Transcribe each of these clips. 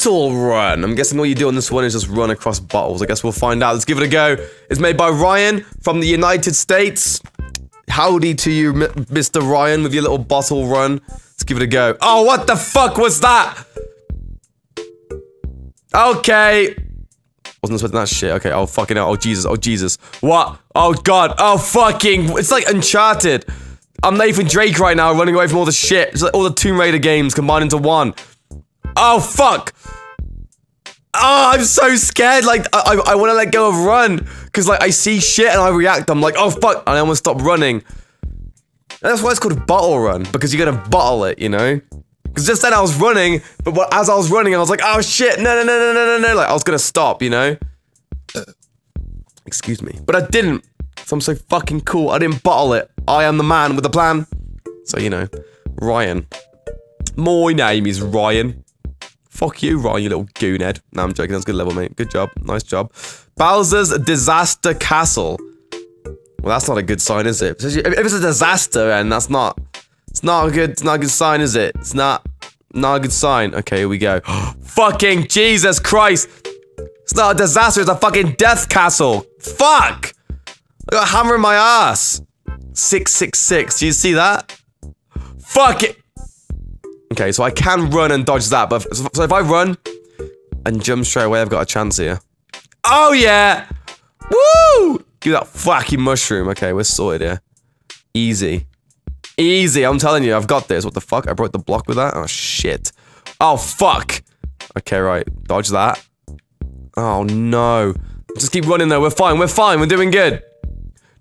bottle run. I'm guessing all you do on this one is just run across bottles. I guess we'll find out. Let's give it a go. It's made by Ryan from the United States. Howdy to you, Mr. Ryan, with your little bottle run. Let's give it a go. Oh, what the fuck was that? Okay. Wasn't expecting that shit. Okay, oh fucking hell. Oh Jesus. Oh Jesus. What? Oh god. Oh fucking. It's like Uncharted. I'm Nathan Drake right now, running away from all the shit. It's like all the Tomb Raider games combined into one. Oh fuck. Oh, I'm so scared. Like, I, I, I want to let go of run. Because, like, I see shit and I react. I'm like, oh, fuck. And I almost stop running. And that's why it's called bottle run. Because you're going to bottle it, you know? Because just then I was running, but as I was running, I was like, oh, shit. No, no, no, no, no, no, no. Like, I was going to stop, you know? Excuse me. But I didn't. So I'm so fucking cool. I didn't bottle it. I am the man with the plan. So, you know, Ryan. My name is Ryan. Fuck you, Ryan, you little goonhead. No, I'm joking. That's a good level, mate. Good job. Nice job. Bowser's Disaster Castle. Well, that's not a good sign, is it? If it's a disaster, then that's not... It's not a good... It's not a good sign, is it? It's not... Not a good sign. Okay, here we go. fucking Jesus Christ! It's not a disaster, it's a fucking death castle! Fuck! I got a hammer in my ass! 666, do you see that? Fuck it! Okay, so I can run and dodge that, but if, so if I run and jump straight away, I've got a chance here. Oh yeah! Woo! Give that fucking mushroom. Okay, we're sorted here. Easy. Easy, I'm telling you, I've got this. What the fuck? I broke the block with that? Oh shit. Oh fuck! Okay, right. Dodge that. Oh no. Just keep running though, we're fine, we're fine, we're doing good.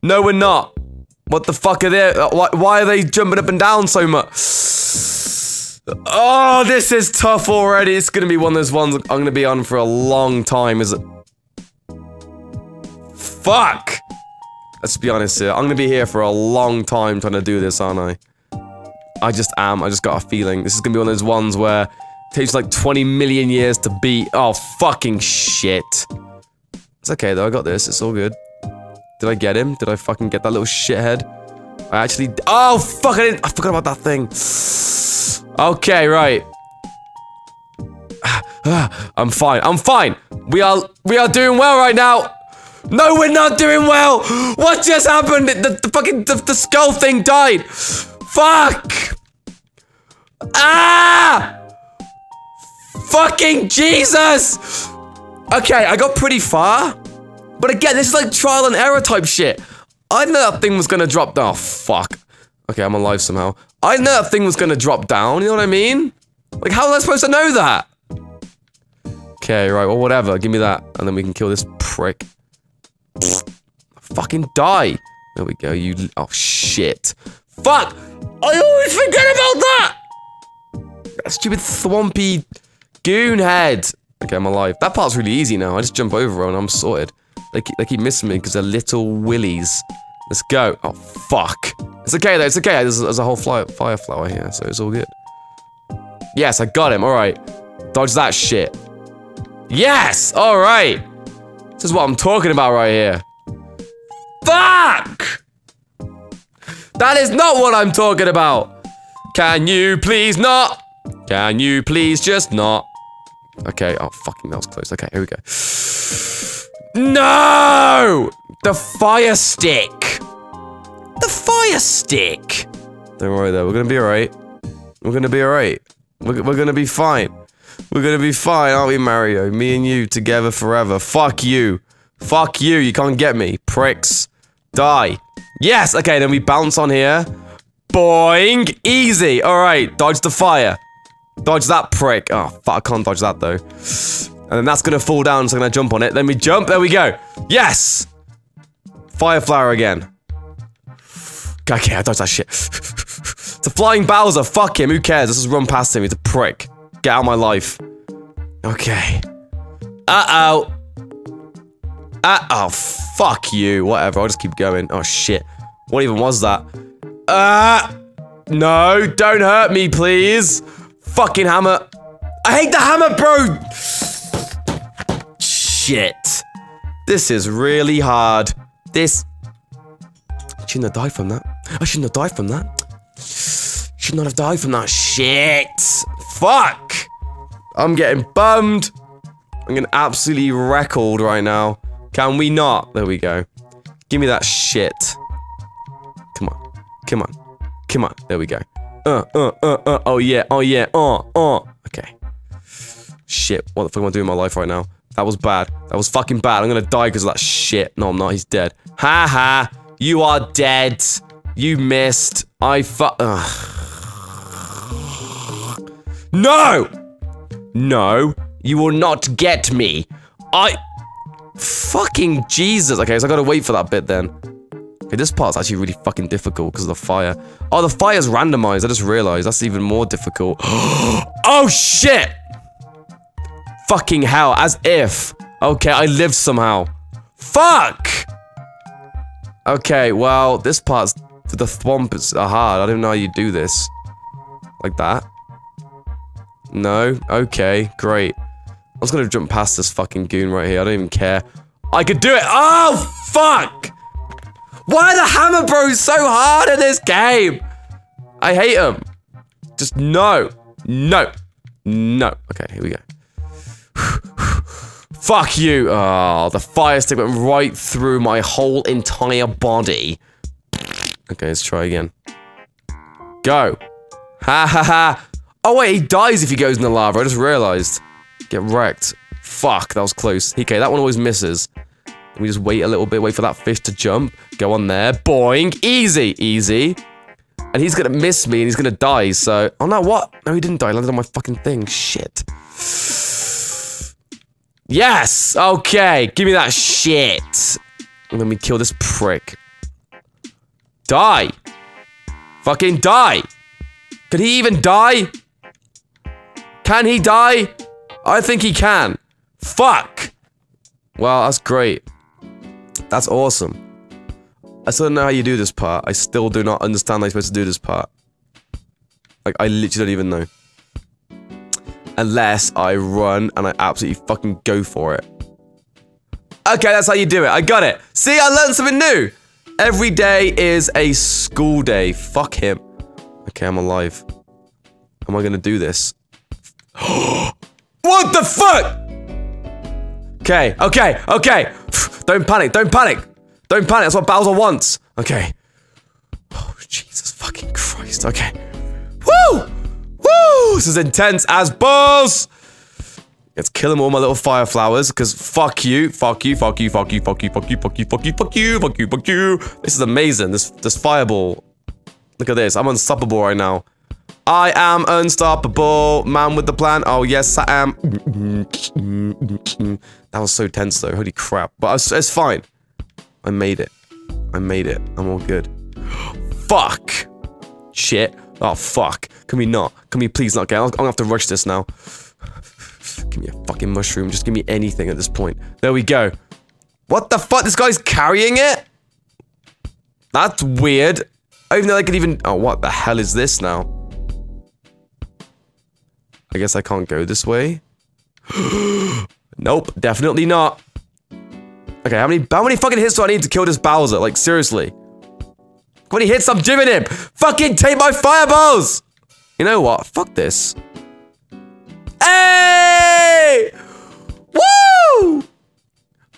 No, we're not. What the fuck are they? Uh, why, why are they jumping up and down so much? Oh, this is tough already. It's gonna be one of those ones I'm gonna be on for a long time, is it? Fuck! Let's be honest here. I'm gonna be here for a long time trying to do this, aren't I? I just am. I just got a feeling. This is gonna be one of those ones where it takes like 20 million years to beat. Oh, fucking shit. It's okay though, I got this. It's all good. Did I get him? Did I fucking get that little shithead? I actually- Oh, fuck, I didn't- I forgot about that thing. Okay, right. I'm fine. I'm fine. We are we are doing well right now. No, we're not doing well. What just happened? The, the fucking the, the skull thing died. Fuck. Ah! Fucking Jesus! Okay, I got pretty far. But again, this is like trial and error type shit. I know that thing was gonna drop. Oh, fuck. Okay, I'm alive somehow. I know that thing was gonna drop down, you know what I mean? Like, how was I supposed to know that? Okay, right, well, whatever. Give me that. And then we can kill this prick. Fucking die. There we go, you- Oh, shit. Fuck! I always forget about that! That stupid thwompy goon head. Okay, I'm alive. That part's really easy now. I just jump over and I'm sorted. They keep, they keep missing me because they're little willies. Let's go. Oh, fuck. It's okay though, it's okay. There's, there's a whole fly, fire flower here, so it's all good. Yes, I got him, alright. Dodge that shit. Yes! Alright! This is what I'm talking about right here. Fuck! That is not what I'm talking about! Can you please not? Can you please just not? Okay, oh fucking that was close. Okay, here we go. No! The fire stick! Fire stick! Don't worry though, we're gonna be alright. We're gonna be alright. We're, we're gonna be fine. We're gonna be fine, aren't we, Mario? Me and you together forever. Fuck you. Fuck you, you can't get me. Pricks. Die. Yes! Okay, then we bounce on here. Boing! Easy! Alright, dodge the fire. Dodge that prick. Oh, fuck, I can't dodge that though. And then that's gonna fall down, so I'm gonna jump on it. Then we jump, there we go. Yes! Fire flower again. Okay, I dodged that shit. it's a flying Bowser, fuck him, who cares? Let's just run past him, he's a prick. Get out of my life. Okay. Uh-oh. Uh oh, fuck you. Whatever, I'll just keep going. Oh shit. What even was that? Uh, no, don't hurt me, please. Fucking hammer. I hate the hammer, bro! Shit. This is really hard. This... Shouldn't have died from that. I shouldn't have died from that. Should not have died from that. Shit. Fuck. I'm getting bummed. I'm getting absolutely wreckled right now. Can we not? There we go. Give me that shit. Come on. Come on. Come on. There we go. Uh, uh, uh, uh. Oh, yeah. Oh, yeah. Uh, uh. Okay. Shit. What the fuck am I doing in my life right now? That was bad. That was fucking bad. I'm gonna die because of that shit. No, I'm not. He's dead. Ha ha. You are dead. You missed. I fu- Ugh. No! No. You will not get me. I- Fucking Jesus. Okay, so I gotta wait for that bit then. Okay, this part's actually really fucking difficult because of the fire. Oh, the fire's randomized. I just realized. That's even more difficult. oh, shit! Fucking hell. As if. Okay, I lived somehow. Fuck! Okay, well, this part's... The thwomps are hard. I don't know how you do this. Like that. No? Okay, great. I was gonna jump past this fucking goon right here. I don't even care. I could do it. Oh, fuck! Why are the Hammer Bros so hard in this game? I hate them. Just no. No. No. Okay, here we go. Fuck you. Oh, the fire stick went right through my whole entire body. Okay, let's try again. Go. Ha ha ha. Oh wait, he dies if he goes in the lava. I just realized. Get wrecked. Fuck, that was close. Okay, that one always misses. We just wait a little bit, wait for that fish to jump. Go on there. Boing. Easy. Easy. And he's gonna miss me and he's gonna die, so... Oh no, what? No, he didn't die. He landed on my fucking thing. Shit. Yes! Okay, give me that shit. And let me kill this prick. Die! Fucking die! Can he even die? Can he die? I think he can. Fuck! Well, that's great. That's awesome. I still don't know how you do this part. I still do not understand how you're supposed to do this part. Like, I literally don't even know. Unless I run and I absolutely fucking go for it. Okay, that's how you do it. I got it. See, I learned something new. Every day is a school day. Fuck him. Okay, I'm alive. Am I gonna do this? what the fuck? Okay, okay, okay. Don't panic, don't panic. Don't panic, that's what Bowser wants. Okay. Oh, Jesus fucking Christ. Okay. Woo! Woo! This is intense as balls! Let's kill them all my little fire flowers, because fuck you, fuck you, fuck you, fuck you, fuck you, fuck you, fuck you, fuck you, fuck you, fuck you, fuck you. This is amazing, this, this fireball. Look at this, I'm unstoppable right now. I am unstoppable, man with the plan. Oh, yes, I am. That was so tense, though. Holy crap. But it's, fine. I made it. I made it. I'm all good. fuck! Shit. Oh, fuck. Can we not? Can we please not get- I'm gonna have to rush this now. Give me a fucking mushroom. Just give me anything at this point. There we go. What the fuck? This guy's carrying it? That's weird. I even know I could even- Oh, what the hell is this now? I guess I can't go this way. nope, definitely not. Okay, how many how many fucking hits do I need to kill this Bowser? Like, seriously. How many hits I'm giving him? Fucking take my fireballs! You know what? Fuck this. Hey! Woo!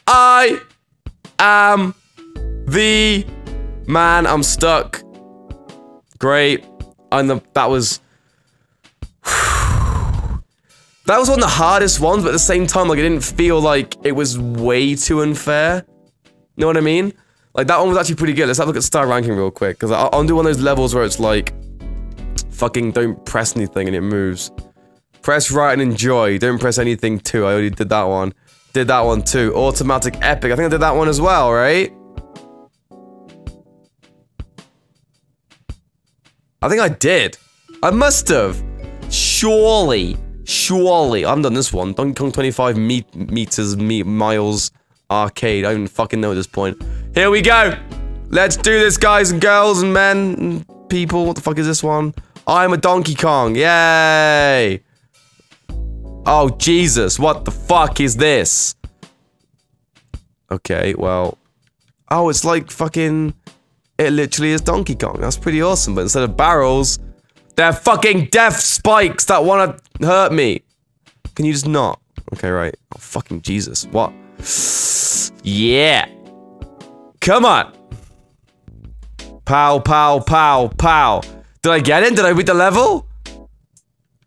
I am the man. I'm stuck. Great. And the, that was... That was one of the hardest ones, but at the same time, like, it didn't feel like it was way too unfair. You know what I mean? Like, that one was actually pretty good. Let's have a look at star ranking real quick, because I'll, I'll do one of those levels where it's like, fucking don't press anything and it moves. Press right and enjoy. Don't press anything too. I already did that one. Did that one too. Automatic epic. I think I did that one as well, right? I think I did. I must have. Surely. Surely. I haven't done this one. Donkey Kong 25 me meters, me miles arcade. I don't fucking know at this point. Here we go. Let's do this, guys and girls and men and people. What the fuck is this one? I'm a Donkey Kong. Yay. Oh, Jesus. What the fuck is this? Okay, well. Oh, it's like fucking... It literally is Donkey Kong. That's pretty awesome. But instead of barrels, they're fucking death spikes that want to hurt me. Can Can you just not? Okay, right. Oh, fucking Jesus. What? Yeah. Come on. Pow, pow, pow, pow. Did I get in? Did I beat the level?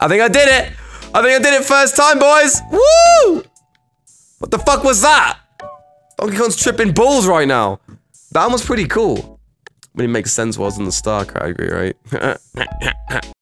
I think I did it. I think I did it first time, boys. Woo! What the fuck was that? Donkey Kong's tripping balls right now. That one was pretty cool. I mean, it makes sense was in the star category, right?